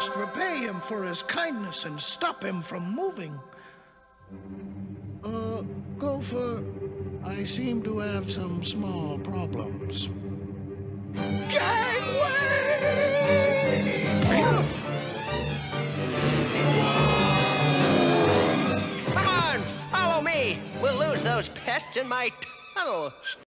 must repay him for his kindness and stop him from moving. Uh, Gopher, I seem to have some small problems. Gangway! Come on, follow me. We'll lose those pests in my tunnel.